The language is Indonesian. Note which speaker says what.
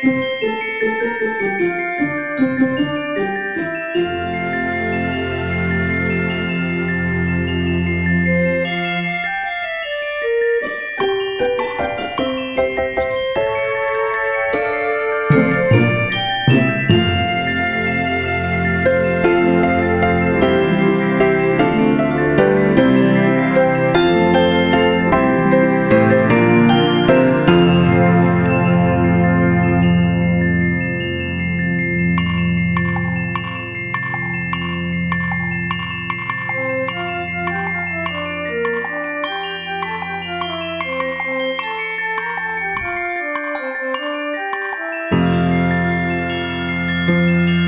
Speaker 1: Thank you. Música